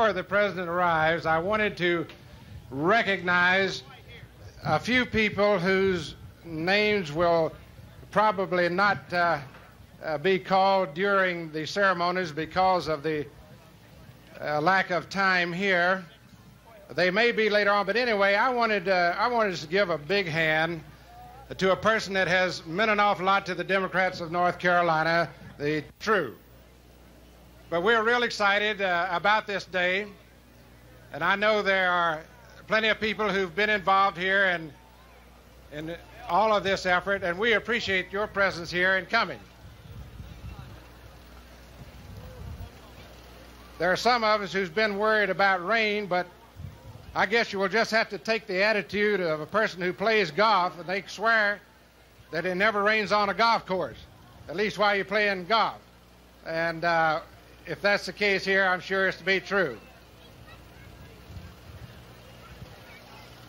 before the president arrives, I wanted to recognize a few people whose names will probably not uh, uh, be called during the ceremonies because of the uh, lack of time here. They may be later on, but anyway, I wanted uh, I wanted to give a big hand to a person that has meant an awful lot to the Democrats of North Carolina, the True. But we're real excited uh, about this day, and I know there are plenty of people who've been involved here and in all of this effort, and we appreciate your presence here and coming. There are some of us who's been worried about rain, but I guess you will just have to take the attitude of a person who plays golf, and they swear that it never rains on a golf course, at least while you're playing golf. And uh, if that's the case here, I'm sure it's to be true.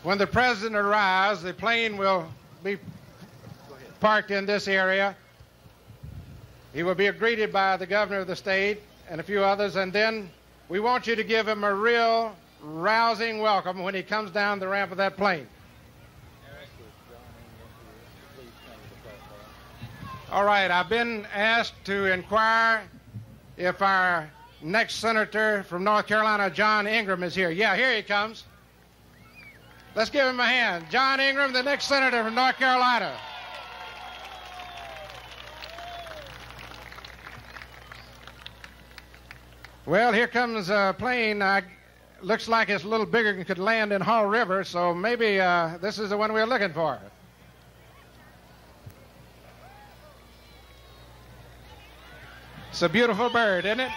When the president arrives, the plane will be parked in this area. He will be greeted by the governor of the state and a few others, and then we want you to give him a real rousing welcome when he comes down the ramp of that plane. All right, I've been asked to inquire if our next senator from North Carolina, John Ingram, is here. Yeah, here he comes. Let's give him a hand. John Ingram, the next senator from North Carolina. Well, here comes a plane. Uh, looks like it's a little bigger and could land in Haw River, so maybe uh, this is the one we're looking for. It's a beautiful bird, isn't it?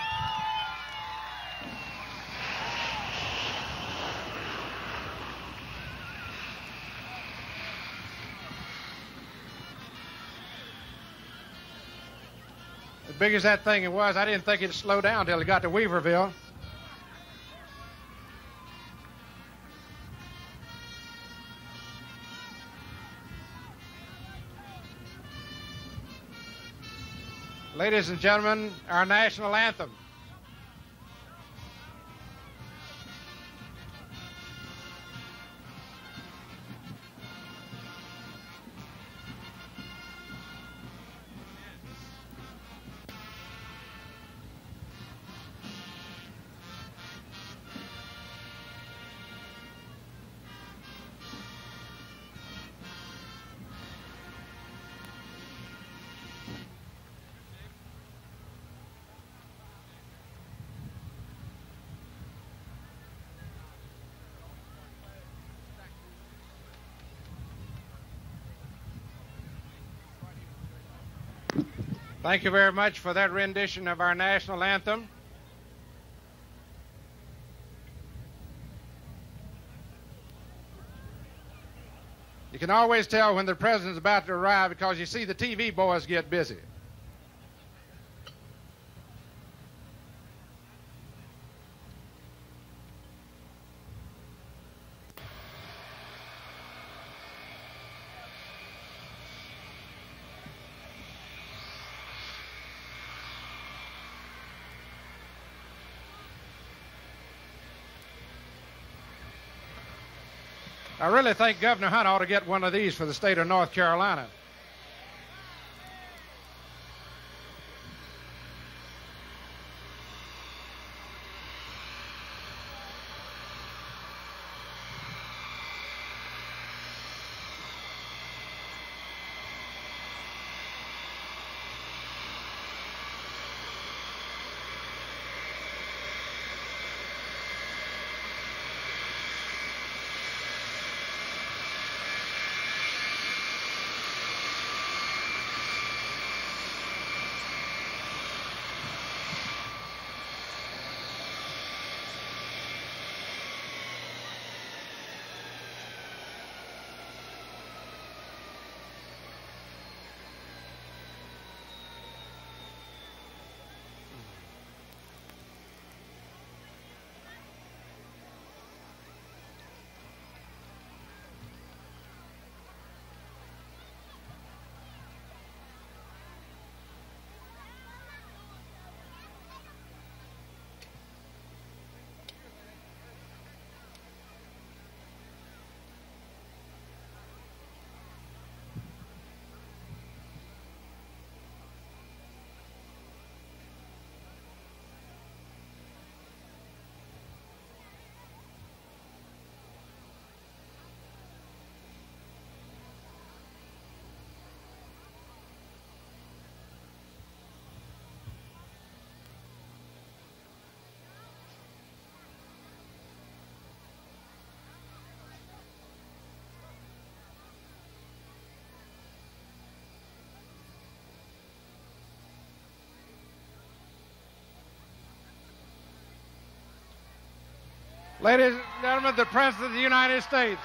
As big as that thing it was, I didn't think it'd slow down until it got to Weaverville. Ladies and gentlemen, our national anthem. Thank you very much for that rendition of our national anthem. You can always tell when the president's about to arrive because you see the TV boys get busy. I really think Governor Hunt ought to get one of these for the state of North Carolina. Ladies and gentlemen, the President of the United States.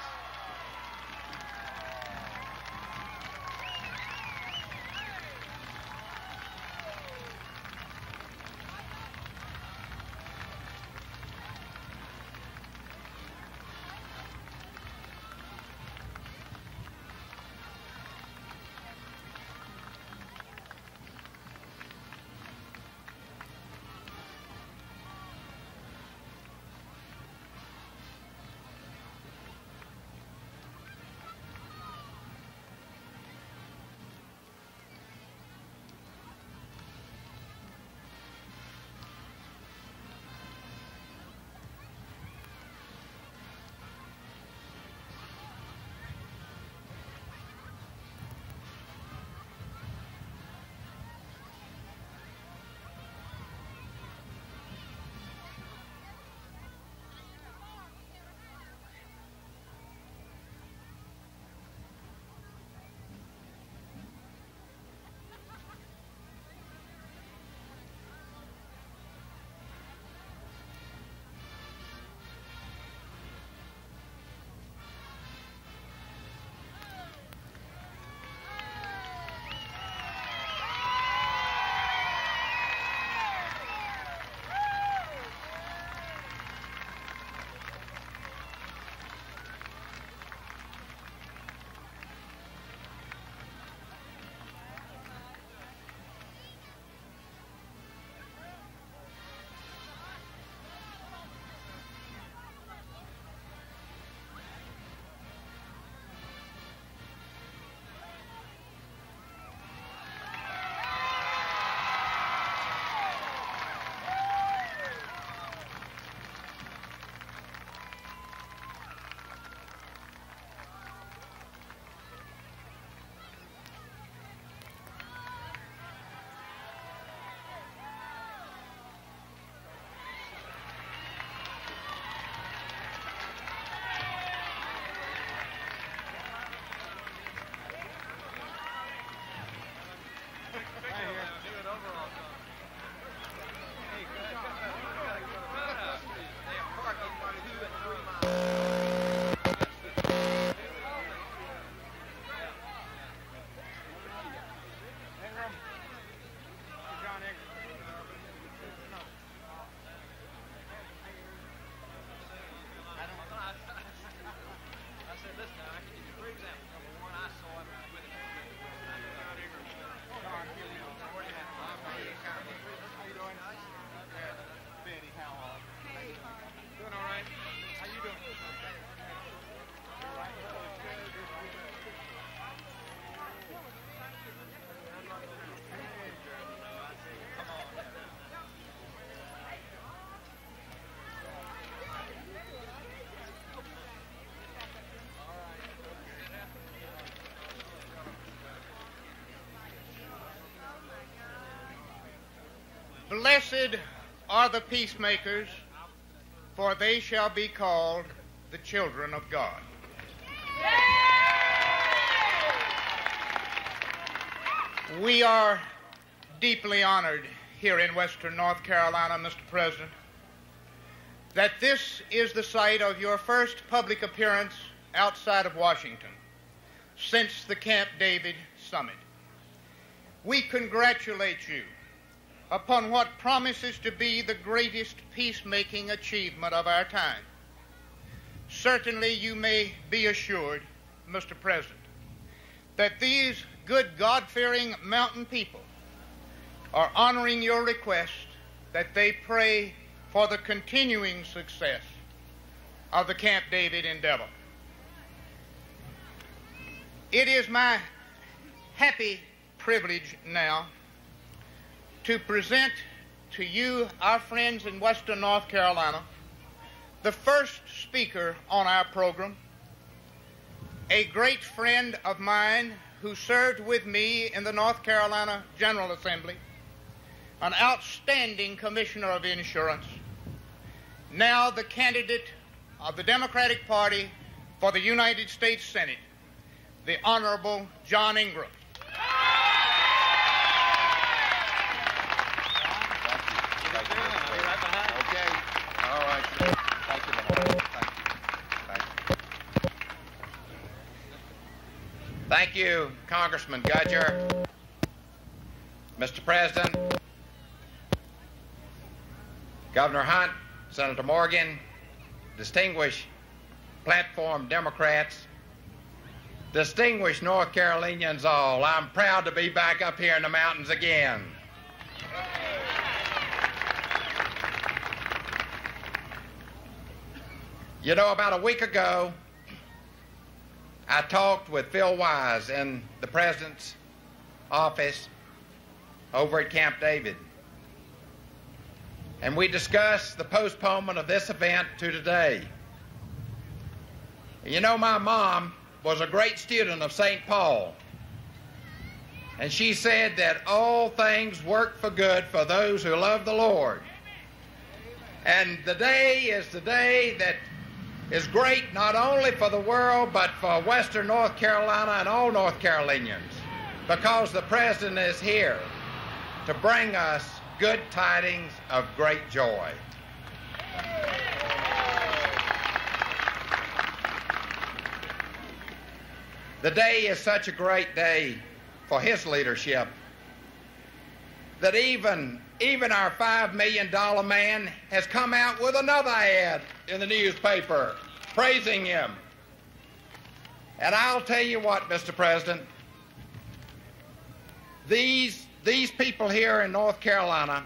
Blessed are the peacemakers, for they shall be called the children of God. We are deeply honored here in Western North Carolina, Mr. President, that this is the site of your first public appearance outside of Washington since the Camp David summit. We congratulate you upon what promises to be the greatest peacemaking achievement of our time. Certainly, you may be assured, Mr. President, that these good God fearing mountain people are honoring your request that they pray for the continuing success of the Camp David endeavor. It is my happy privilege now to present to you, our friends in Western North Carolina, the first speaker on our program, a great friend of mine who served with me in the North Carolina General Assembly, an outstanding commissioner of insurance, now the candidate of the Democratic Party for the United States Senate, the Honorable John Ingram. Okay. All right. Thank you. Thank you, Congressman Gudger. Mr. President, Governor Hunt, Senator Morgan, distinguished platform Democrats, distinguished North Carolinians all, I'm proud to be back up here in the mountains again. You know, about a week ago, I talked with Phil Wise in the President's office over at Camp David. And we discussed the postponement of this event to today. You know, my mom was a great student of St. Paul. And she said that all things work for good for those who love the Lord. And the day is the day that is great not only for the world, but for Western North Carolina and all North Carolinians, because the President is here to bring us good tidings of great joy. The day is such a great day for his leadership that even even our $5 million man has come out with another ad in the newspaper praising him. And I'll tell you what, Mr. President, these, these people here in North Carolina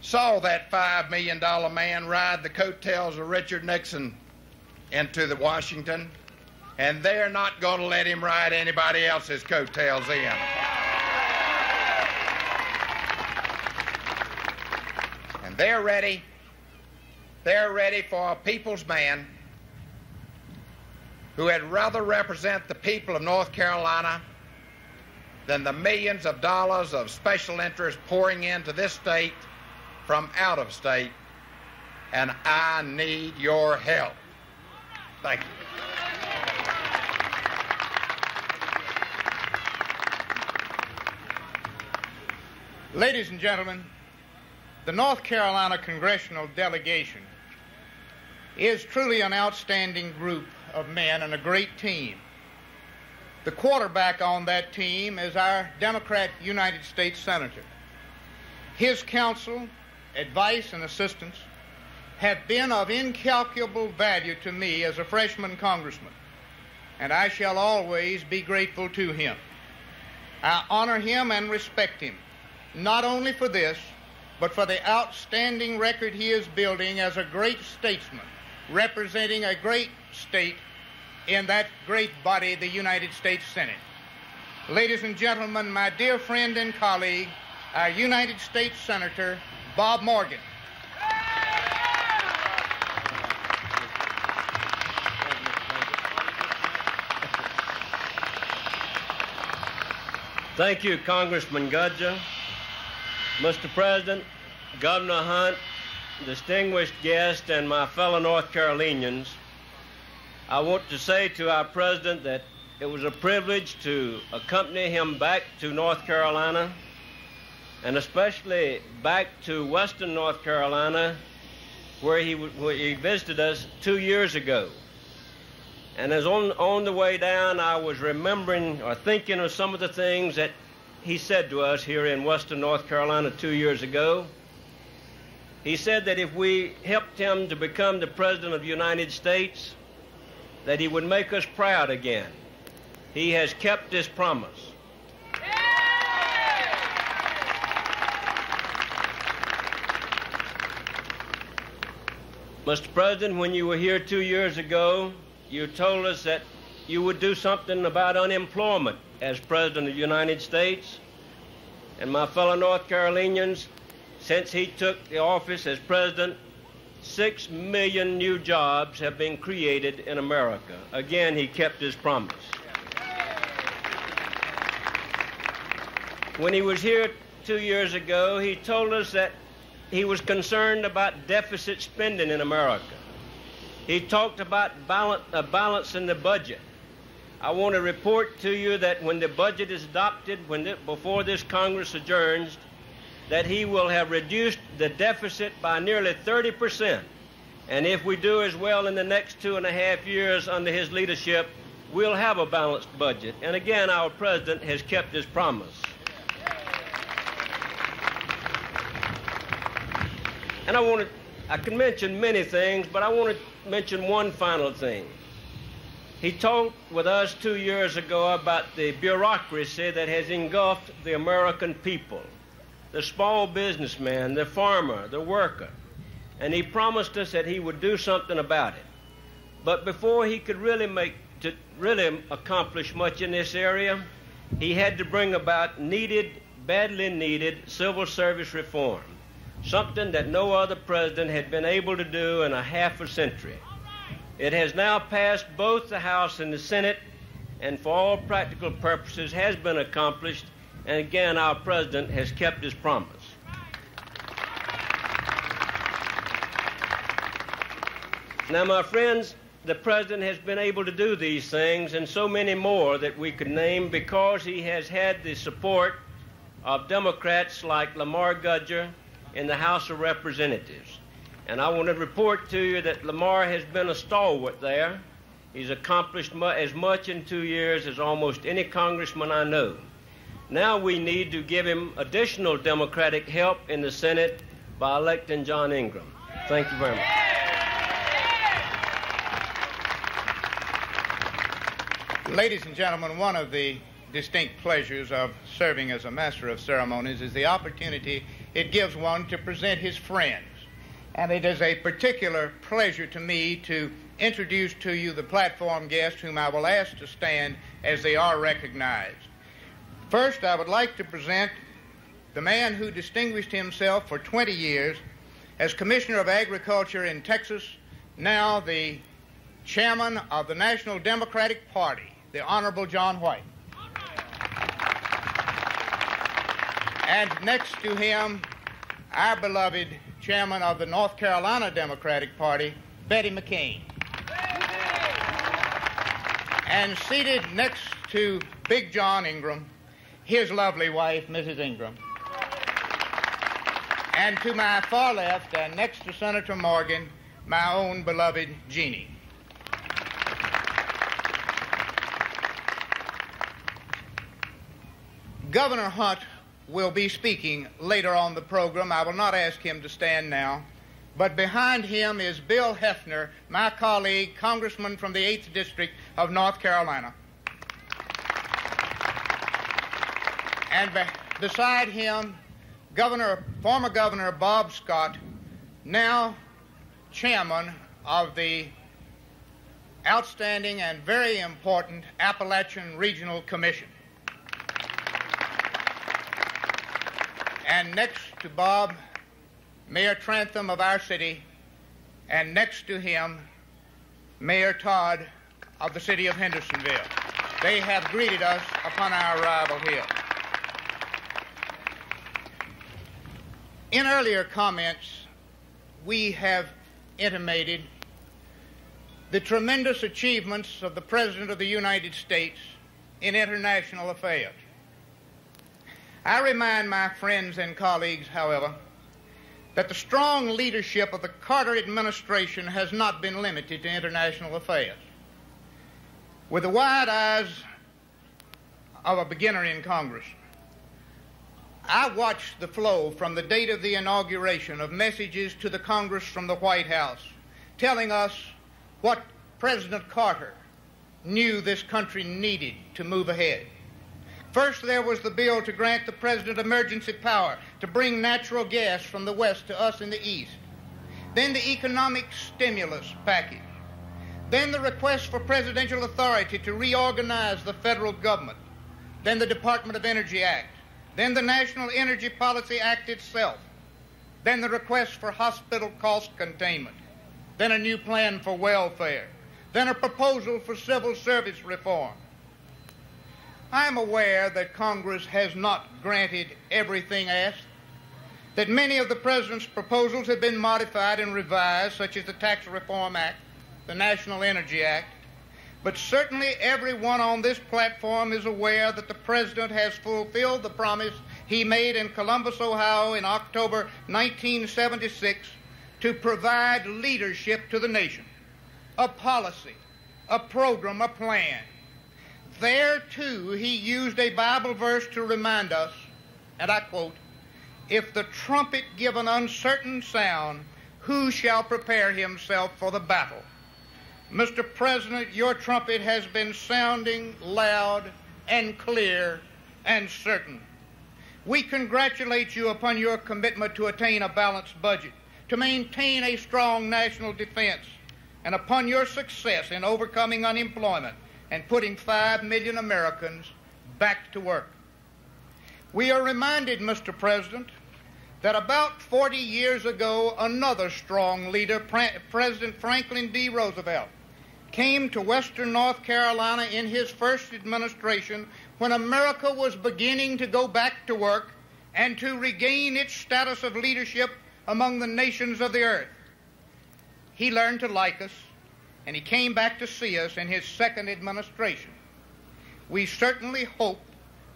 saw that $5 million man ride the coattails of Richard Nixon into the Washington, and they're not going to let him ride anybody else's coattails in. And they're ready. They're ready for a people's man who had rather represent the people of North Carolina than the millions of dollars of special interest pouring into this state from out of state. And I need your help. Thank you. Ladies and gentlemen, the North Carolina congressional delegation is truly an outstanding group of men and a great team. The quarterback on that team is our Democrat United States Senator. His counsel, advice, and assistance have been of incalculable value to me as a freshman congressman, and I shall always be grateful to him. I honor him and respect him, not only for this, but for the outstanding record he is building as a great statesman, representing a great state in that great body, the United States Senate. Ladies and gentlemen, my dear friend and colleague, our United States Senator, Bob Morgan. Thank you, Congressman Gudger. Mr. President, Governor Hunt, distinguished guests, and my fellow North Carolinians, I want to say to our President that it was a privilege to accompany him back to North Carolina, and especially back to Western North Carolina, where he, where he visited us two years ago. And as on, on the way down, I was remembering or thinking of some of the things that he said to us here in Western North Carolina two years ago. He said that if we helped him to become the President of the United States, that he would make us proud again. He has kept his promise. Mr. President, when you were here two years ago, you told us that you would do something about unemployment as President of the United States. And my fellow North Carolinians, since he took the office as President, six million new jobs have been created in America. Again, he kept his promise. When he was here two years ago, he told us that he was concerned about deficit spending in America. He talked about balance, uh, the budget. I want to report to you that when the budget is adopted, when the, before this Congress adjourns, that he will have reduced the deficit by nearly 30 percent. And if we do as well in the next two and a half years under his leadership, we'll have a balanced budget. And again, our president has kept his promise. And I want to, I can mention many things, but I want to mention one final thing. He talked with us two years ago about the bureaucracy that has engulfed the American people, the small businessman, the farmer, the worker. And he promised us that he would do something about it. But before he could really make to really accomplish much in this area, he had to bring about needed, badly needed civil service reform, something that no other president had been able to do in a half a century. It has now passed both the House and the Senate, and for all practical purposes has been accomplished, and again, our president has kept his promise. Now, my friends, the president has been able to do these things and so many more that we could name because he has had the support of Democrats like Lamar Gudger in the House of Representatives. And I want to report to you that Lamar has been a stalwart there. He's accomplished mu- as much in two years as almost any congressman I know. Now we need to give him additional Democratic help in the Senate by electing John Ingram. Thank you very much. Ladies and gentlemen, one of the distinct pleasures of serving as a master of ceremonies is the opportunity it gives one to present his friends. And it is a particular pleasure to me to introduce to you the platform guests whom I will ask to stand as they are recognized. First, I would like to present the man who distinguished himself for 20 years as Commissioner of Agriculture in Texas, now the chairman of the National Democratic Party, the Honorable John White. And next to him, our beloved chairman of the North Carolina Democratic Party, Betty McCain. And seated next to Big John Ingram, his lovely wife, Mrs. Ingram. And to my far left, and next to Senator Morgan, my own beloved Jeannie. Governor Hunt will be speaking later on the program. I will not ask him to stand now. But behind him is Bill Hefner, my colleague, congressman from the 8th District of North Carolina. And be- beside him, Governor, former Governor Bob Scott, now chairman of the outstanding and very important Appalachian Regional Commission. And next to Bob, Mayor Trantham of our city, and next to him, Mayor Todd of the city of Hendersonville. They have greeted us upon our arrival here. In earlier comments, we have intimated the tremendous achievements of the President of the United States in international affairs. I remind my friends and colleagues, however, that the strong leadership of the Carter administration has not been limited to international affairs. With the wide eyes of a beginner in Congress, I watched the flow from the date of the inauguration of messages to the Congress from the White House telling us what President Carter knew this country needed to move ahead. First, there was the bill to grant the President emergency power to bring natural gas from the West to us in the East. Then the economic stimulus package. Then the request for presidential authority to reorganize the federal government. Then the Department of Energy Act. Then the National Energy Policy Act itself. Then the request for hospital cost containment. Then a new plan for welfare. Then a proposal for civil service reform. I am aware that Congress has not granted everything asked, that many of the President's proposals have been modified and revised, such as the Tax Reform Act, the National Energy Act, but certainly everyone on this platform is aware that the President has fulfilled the promise he made in Columbus, Ohio in October 1976 to provide leadership to the nation, a policy, a program, a plan there too he used a Bible verse to remind us, and I quote, If the trumpet give an uncertain sound, who shall prepare himself for the battle? Mr. President, your trumpet has been sounding loud and clear and certain. We congratulate you upon your commitment to attain a balanced budget, to maintain a strong national defense, and upon your success in overcoming unemployment and putting 5 million Americans back to work. We are reminded, Mr. President, that about 40 years ago, another strong leader, President Franklin D. Roosevelt, came to Western North Carolina in his first administration when America was beginning to go back to work and to regain its status of leadership among the nations of the earth. He learned to like us, and he came back to see us in his second administration. We certainly hope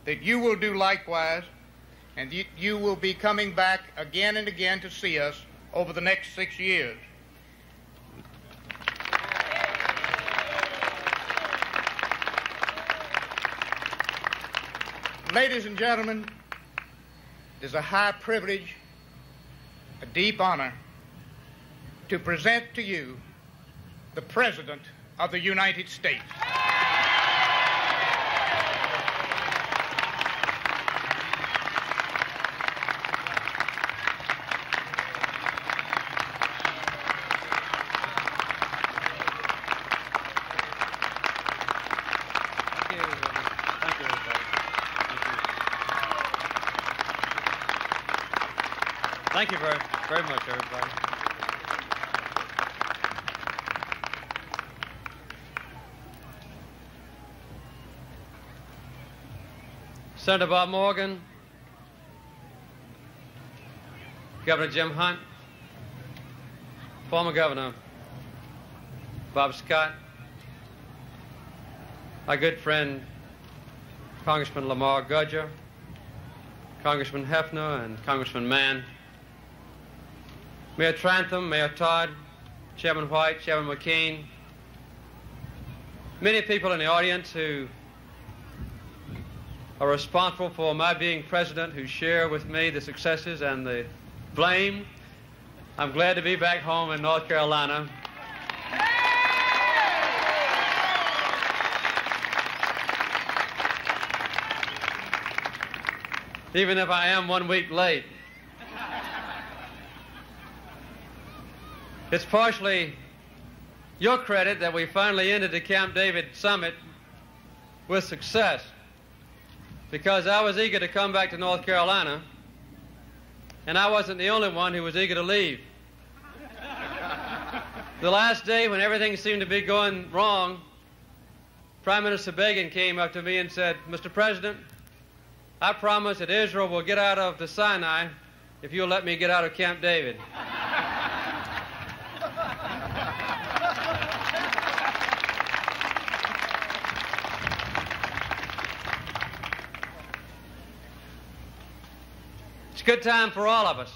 that you will do likewise, and you, will be coming back again and again to see us over the next six years. Ladies and gentlemen, it is a high privilege, a deep honor to present to you the President of the United States. Thank you very, very much, everybody. Senator Bob Morgan, Governor Jim Hunt, former Governor Bob Scott, our good friend Congressman Lamar Gudger, Congressman Hefner, and Congressman Mann, Mayor Trantham, Mayor Todd, Chairman White, Chairman McKean, many people in the audience who are responsible for my being president, who share with me the successes and the blame. I'm glad to be back home in North Carolina. Even if I am one week late. It's partially your credit that we finally ended the Camp David summit with success because I was eager to come back to North Carolina, and I wasn't the only one who was eager to leave. the last day, when everything seemed to be going wrong, Prime Minister Begin came up to me and said, Mr. President, I promise that Israel will get out of the Sinai if you'll let me get out of Camp David. It's a good time for all of us.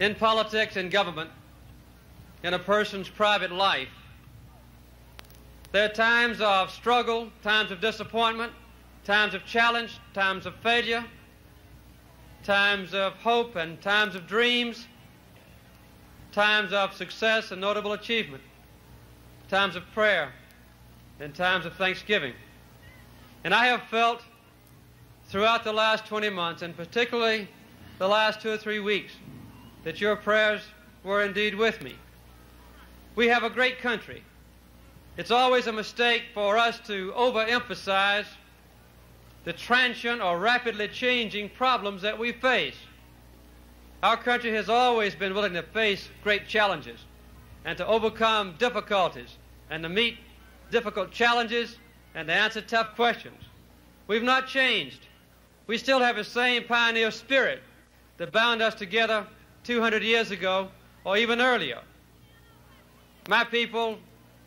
In politics in government, in a person's private life, there are times of struggle, times of disappointment, times of challenge, times of failure, times of hope and times of dreams, times of success and notable achievement, times of prayer, and times of thanksgiving. And I have felt throughout the last 20 months, and particularly the last two or three weeks, that your prayers were indeed with me. We have a great country. It's always a mistake for us to overemphasize the transient or rapidly changing problems that we face. Our country has always been willing to face great challenges and to overcome difficulties and to meet difficult challenges and to answer tough questions. We've not changed. We still have the same pioneer spirit that bound us together 200 years ago or even earlier. My people,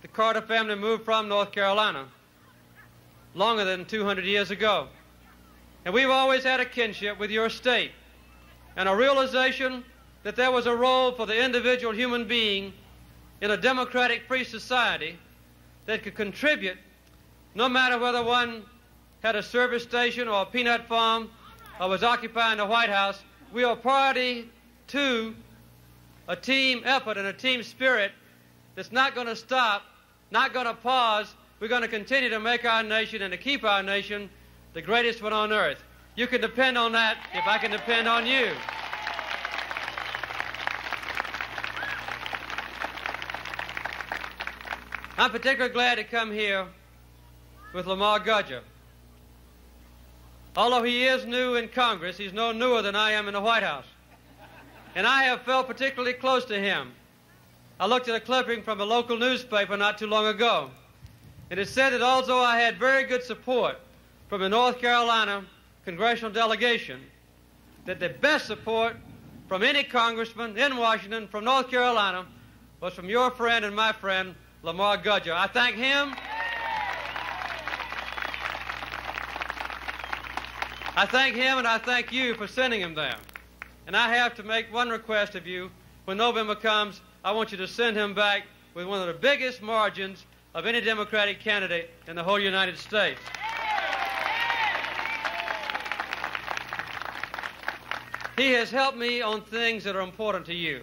the Carter family, moved from North Carolina longer than 200 years ago. And we've always had a kinship with your state and a realization that there was a role for the individual human being in a democratic free society that could contribute no matter whether one had a service station or a peanut farm or was occupying the White House, we are party to a team effort and a team spirit that's not going to stop, not going to pause. We're going to continue to make our nation and to keep our nation the greatest one on earth. You can depend on that if I can depend on you. I'm particularly glad to come here with Lamar Gudger. Although he is new in Congress, he's no newer than I am in the White House. And I have felt particularly close to him. I looked at a clipping from a local newspaper not too long ago. And it said that although I had very good support from the North Carolina congressional delegation, that the best support from any congressman in Washington from North Carolina was from your friend and my friend, Lamar Gudger. I thank him. I thank him and I thank you for sending him there. And I have to make one request of you. When November comes, I want you to send him back with one of the biggest margins of any Democratic candidate in the whole United States. He has helped me on things that are important to you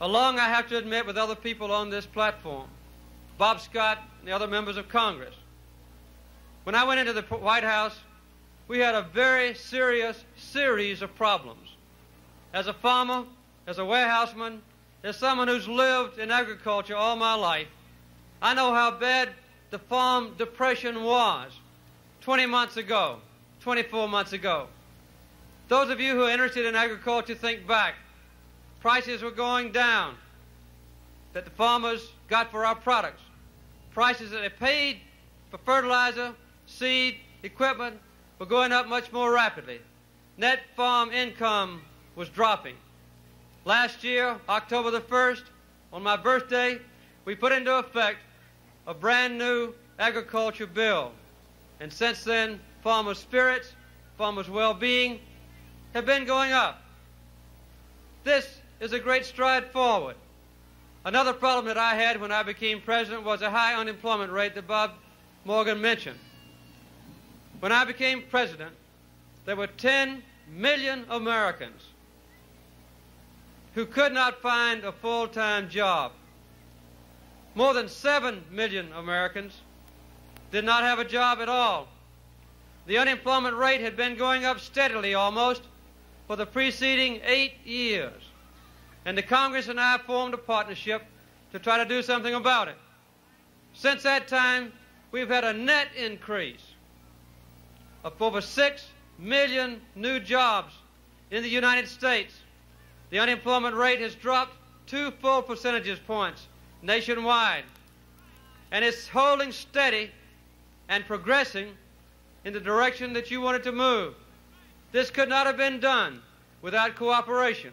along, I have to admit, with other people on this platform, Bob Scott and the other members of Congress. When I went into the White House, we had a very serious series of problems. As a farmer, as a warehouseman, as someone who's lived in agriculture all my life, I know how bad the farm depression was 20 months ago, 24 months ago. Those of you who are interested in agriculture think back prices were going down that the farmers got for our products, prices that they paid for fertilizer, seed, equipment were going up much more rapidly. Net farm income was dropping. Last year, October the 1st, on my birthday, we put into effect a brand new agriculture bill. And since then, farmers' spirits, farmers' well being have been going up. This is a great stride forward. Another problem that I had when I became president was a high unemployment rate that Bob Morgan mentioned. When I became president, there were 10 million Americans who could not find a full time job. More than 7 million Americans did not have a job at all. The unemployment rate had been going up steadily almost for the preceding eight years. And the Congress and I formed a partnership to try to do something about it. Since that time, we've had a net increase of over 6 million new jobs in the United States. The unemployment rate has dropped two full percentage points nationwide. And it's holding steady and progressing in the direction that you wanted to move. This could not have been done without cooperation.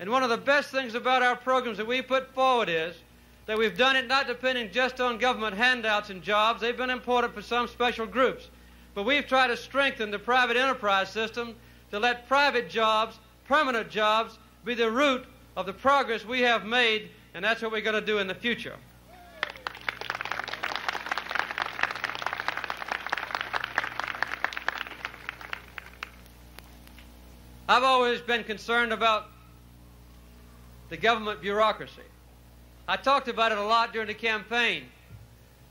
And one of the best things about our programs that we put forward is that we've done it not depending just on government handouts and jobs. They've been important for some special groups. But we've tried to strengthen the private enterprise system to let private jobs, permanent jobs, be the root of the progress we have made, and that's what we're going to do in the future. I've always been concerned about the government bureaucracy. I talked about it a lot during the campaign.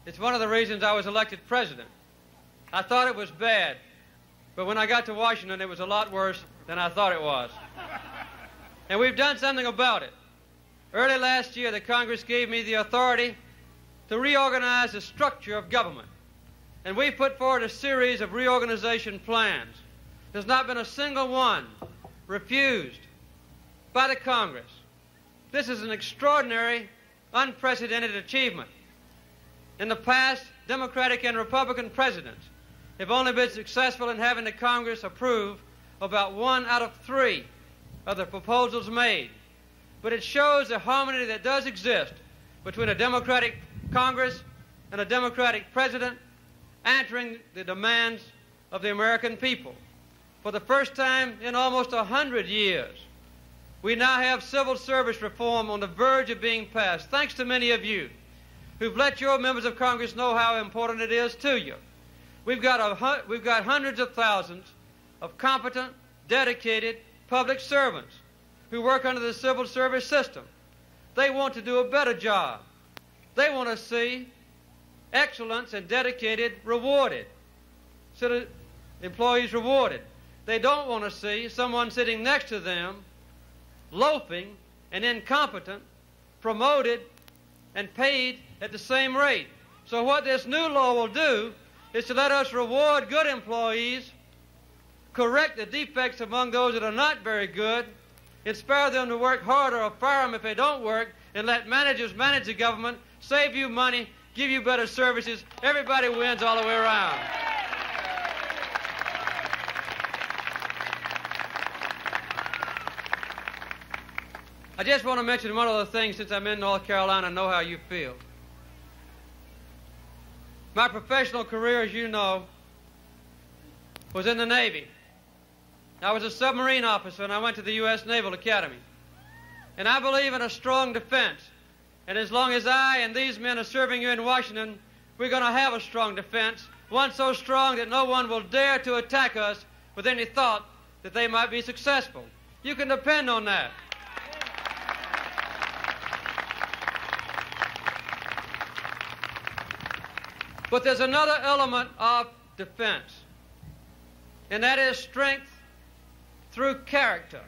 It's one of the reasons I was elected president. I thought it was bad, but when I got to Washington, it was a lot worse than I thought it was. And we've done something about it. Early last year, the Congress gave me the authority to reorganize the structure of government. And we've put forward a series of reorganization plans. There's not been a single one refused by the Congress. This is an extraordinary, unprecedented achievement. In the past, Democratic and Republican presidents have only been successful in having the Congress approve about one out of three of the proposals made. But it shows the harmony that does exist between a Democratic Congress and a Democratic president answering the demands of the American people. For the first time in almost a hundred years, we now have civil service reform on the verge of being passed, thanks to many of you. who've let your members of Congress know how important it is to you. We've got, a, we've got hundreds of thousands of competent, dedicated public servants who work under the civil service system. They want to do a better job. They want to see excellence and dedicated rewarded. So employees rewarded. They don't want to see someone sitting next to them loafing and incompetent promoted and paid at the same rate. So what this new law will do is to let us reward good employees, correct the defects among those that are not very good, inspire them to work harder or fire them if they don't work, and let managers manage the government, save you money, give you better services. Everybody wins all the way around. I just want to mention one other thing since I'm in North Carolina I know how you feel. My professional career, as you know, was in the Navy. I was a submarine officer and I went to the U.S. Naval Academy. And I believe in a strong defense. And as long as I and these men are serving you in Washington, we're going to have a strong defense, one so strong that no one will dare to attack us with any thought that they might be successful. You can depend on that. But there's another element of defense, and that is strength through character.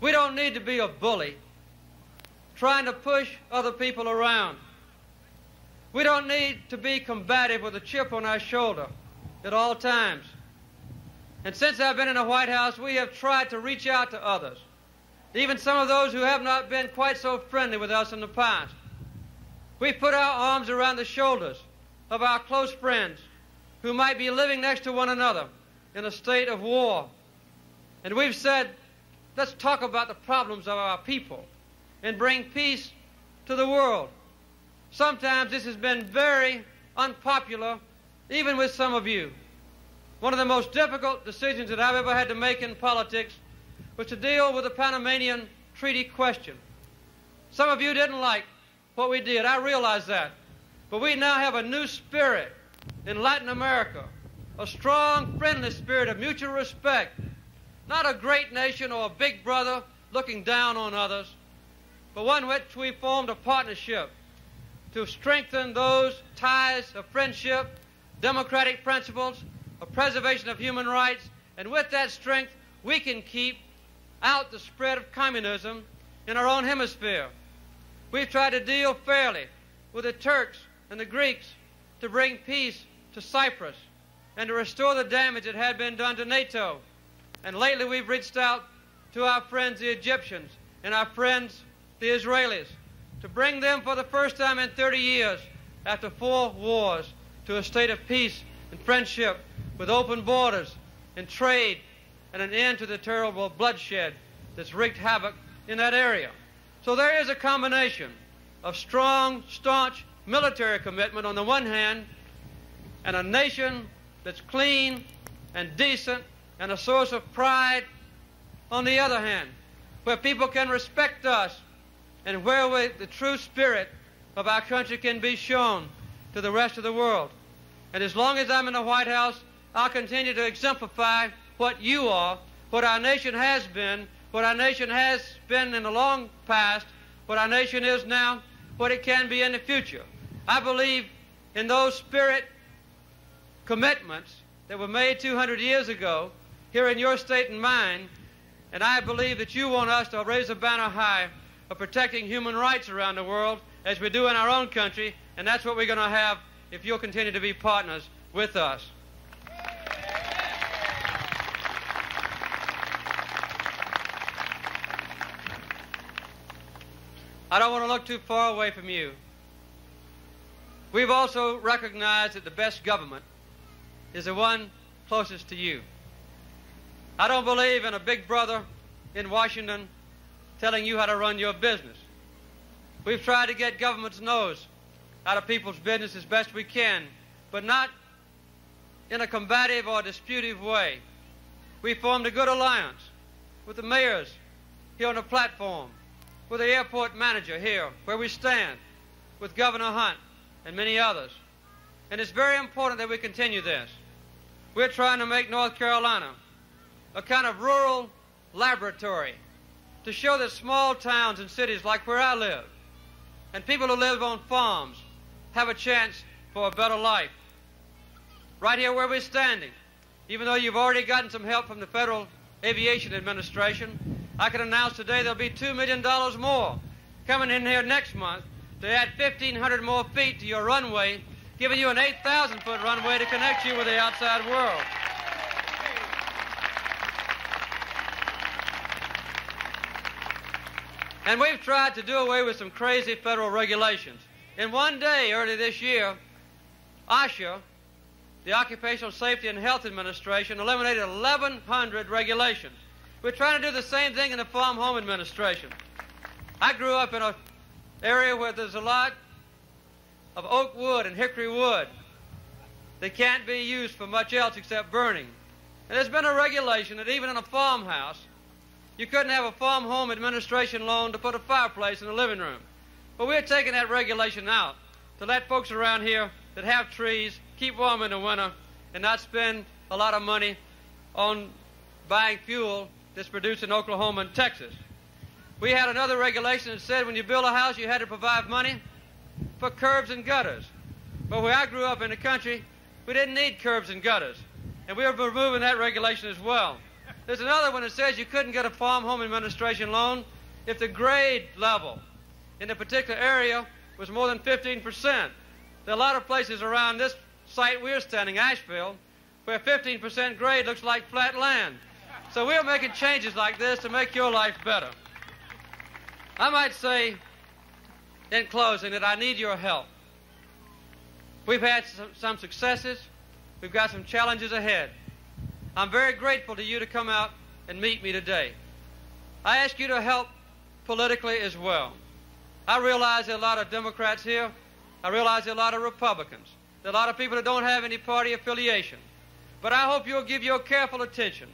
We don't need to be a bully trying to push other people around. We don't need to be combative with a chip on our shoulder at all times. And since I've been in the White House, we have tried to reach out to others, even some of those who have not been quite so friendly with us in the past. We put our arms around the shoulders of our close friends who might be living next to one another in a state of war. And we've said, let's talk about the problems of our people and bring peace to the world. Sometimes this has been very unpopular, even with some of you. One of the most difficult decisions that I've ever had to make in politics was to deal with the Panamanian Treaty question. Some of you didn't like what we did. I realize that. But we now have a new spirit in Latin America, a strong, friendly spirit of mutual respect. Not a great nation or a big brother looking down on others, but one which we formed a partnership to strengthen those ties of friendship, democratic principles, of preservation of human rights, and with that strength, we can keep out the spread of communism in our own hemisphere. We've tried to deal fairly with the Turks and the Greeks to bring peace to Cyprus and to restore the damage that had been done to NATO. And lately we've reached out to our friends the Egyptians and our friends the Israelis to bring them for the first time in 30 years after four wars to a state of peace and friendship with open borders and trade and an end to the terrible bloodshed that's wreaked havoc in that area. So there is a combination of strong, staunch military commitment on the one hand, and a nation that's clean and decent and a source of pride on the other hand, where people can respect us and where we, the true spirit of our country can be shown to the rest of the world. And as long as I'm in the White House, I'll continue to exemplify what you are, what our nation has been, what our nation has been in the long past, what our nation is now, what it can be in the future. I believe in those spirit commitments that were made 200 years ago here in your state and mine, and I believe that you want us to raise a banner high of protecting human rights around the world as we do in our own country, and that's what we're going to have if you'll continue to be partners with us. I don't want to look too far away from you. We've also recognized that the best government is the one closest to you. I don't believe in a big brother in Washington telling you how to run your business. We've tried to get government's nose out of people's business as best we can, but not in a combative or disputive way. We formed a good alliance with the mayors here on the platform with the airport manager here where we stand, with Governor Hunt and many others. And it's very important that we continue this. We're trying to make North Carolina a kind of rural laboratory to show that small towns and cities like where I live and people who live on farms have a chance for a better life. Right here where we're standing, even though you've already gotten some help from the Federal Aviation Administration, I can announce today there'll be $2 million more coming in here next month to add 1,500 more feet to your runway, giving you an 8,000 foot runway to connect you with the outside world. And we've tried to do away with some crazy federal regulations. In one day early this year, OSHA, the Occupational Safety and Health Administration, eliminated 1,100 regulations. We're trying to do the same thing in the Farm Home Administration. I grew up in an area where there's a lot of oak wood and hickory wood that can't be used for much else except burning. And there's been a regulation that even in a farmhouse, you couldn't have a farm home administration loan to put a fireplace in the living room. But we're taking that regulation out to let folks around here that have trees keep warm in the winter and not spend a lot of money on buying fuel that's produced in Oklahoma and Texas. We had another regulation that said when you build a house, you had to provide money for curbs and gutters. But where I grew up in the country, we didn't need curbs and gutters. And we are removing that regulation as well. There's another one that says you couldn't get a farm home administration loan if the grade level in a particular area was more than 15%. There are a lot of places around this site we're standing, Asheville, where 15% grade looks like flat land. So we're making changes like this to make your life better. I might say, in closing, that I need your help. We've had some, some successes. We've got some challenges ahead. I'm very grateful to you to come out and meet me today. I ask you to help politically as well. I realize there are a lot of Democrats here. I realize there are a lot of Republicans. There are a lot of people that don't have any party affiliation. But I hope you'll give your careful attention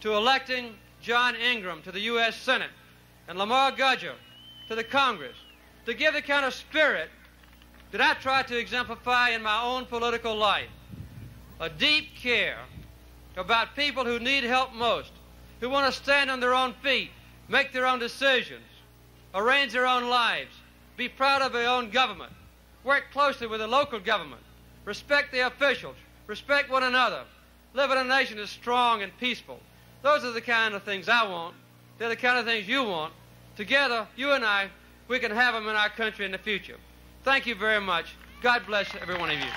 to electing John Ingram to the U.S. Senate and Lamar Gudger to the Congress to give the kind of spirit that I try to exemplify in my own political life a deep care about people who need help most, who want to stand on their own feet, make their own decisions, arrange their own lives, be proud of their own government, work closely with the local government, respect the officials, respect one another, live in a nation that's strong and peaceful. Those are the kind of things I want. They're the kind of things you want. Together, you and I, we can have them in our country in the future. Thank you very much. God bless every one of you.